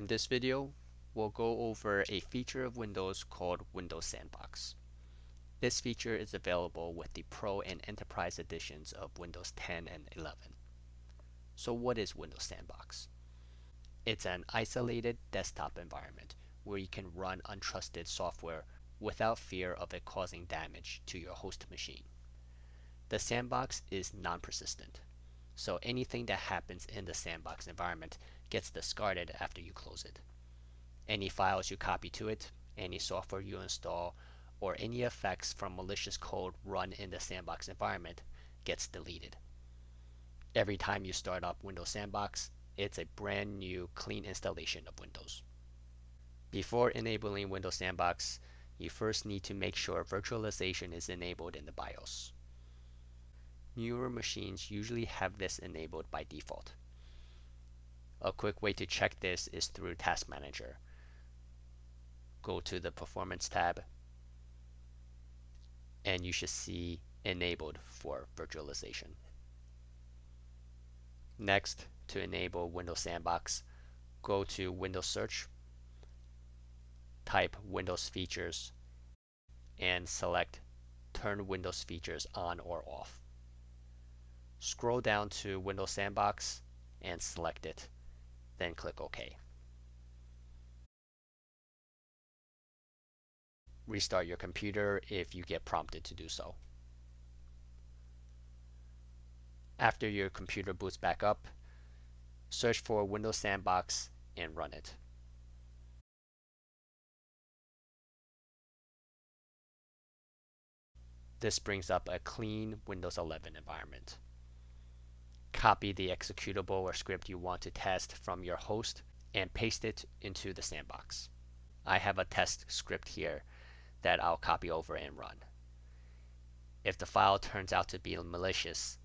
In this video, we'll go over a feature of Windows called Windows Sandbox. This feature is available with the Pro and Enterprise editions of Windows 10 and 11. So what is Windows Sandbox? It's an isolated desktop environment where you can run untrusted software without fear of it causing damage to your host machine. The sandbox is non-persistent, so anything that happens in the sandbox environment gets discarded after you close it. Any files you copy to it, any software you install, or any effects from malicious code run in the sandbox environment gets deleted. Every time you start up Windows Sandbox, it's a brand new clean installation of Windows. Before enabling Windows Sandbox, you first need to make sure virtualization is enabled in the BIOS. Newer machines usually have this enabled by default. A quick way to check this is through Task Manager. Go to the Performance tab and you should see enabled for virtualization. Next, to enable Windows Sandbox, go to Windows Search, type Windows Features, and select Turn Windows Features on or off. Scroll down to Windows Sandbox and select it, then click OK. Restart your computer if you get prompted to do so. After your computer boots back up, search for Windows Sandbox and run it. This brings up a clean Windows 11 environment. Copy the executable or script you want to test from your host and paste it into the sandbox. I have a test script here that I'll copy over and run. If the file turns out to be malicious,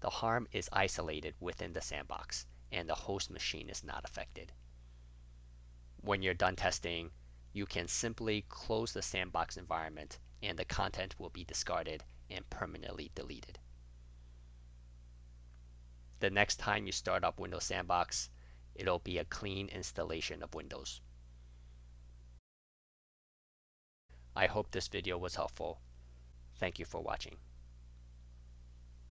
the harm is isolated within the sandbox and the host machine is not affected. When you're done testing, you can simply close the sandbox environment and the content will be discarded and permanently deleted. The next time you start up Windows Sandbox, it'll be a clean installation of Windows. I hope this video was helpful. Thank you for watching.